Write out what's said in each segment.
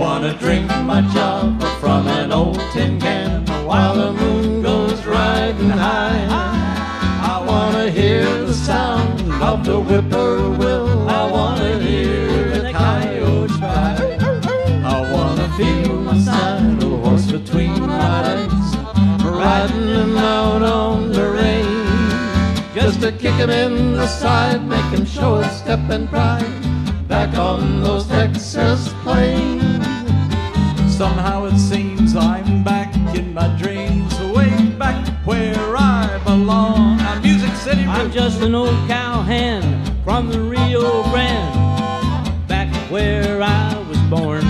wanna drink my chopper from an old tin can while the moon goes riding high. I wanna hear the sound of the whippoorwill. I wanna hear the coyotes cry. I wanna feel my saddle horse between my legs, riding him out on the range. Just to kick him in the side, make him show a step and pride back on those Texas plains. Somehow it seems I'm back in my dreams, way back where I belong. I'm Music City I'm just an old cowhand from the Rio Grande, back where I was born.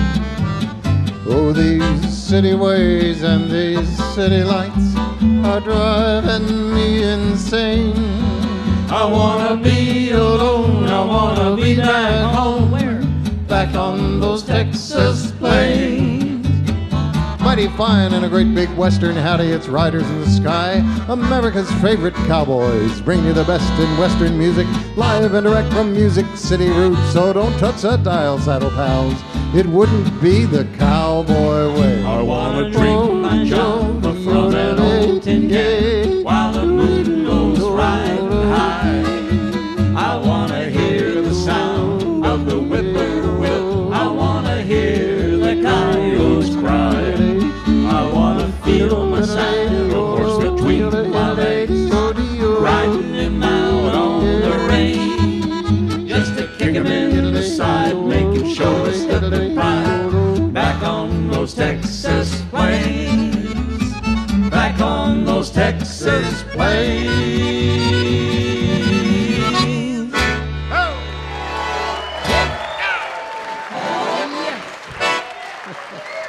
Oh, these city ways and these city lights are driving me insane. I wanna be alone, I wanna be back home. Where? Back on those Texas plains. Mighty fine and a great big western howdy, it's riders in the sky. America's favorite cowboys bring you the best in western music, live and direct from Music City Roots. So don't touch that dial, saddle pals. It wouldn't be the cowboy way. I wanna drink my jumper Texas plains, back on those Texas plains. Oh. Oh,